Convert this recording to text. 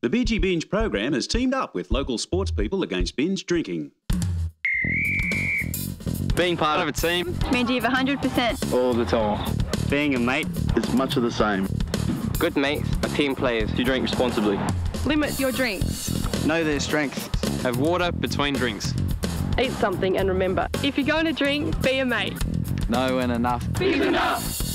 The Bidgee Binge program has teamed up with local sports people against binge drinking. Being part of a team means you have 100%. all the time. Being a mate, is much of the same. Good mates are team players who drink responsibly. Limit your drinks. know their strengths. Have water between drinks. Eat something and remember, if you're going to drink, be a mate. Know when enough Be enough.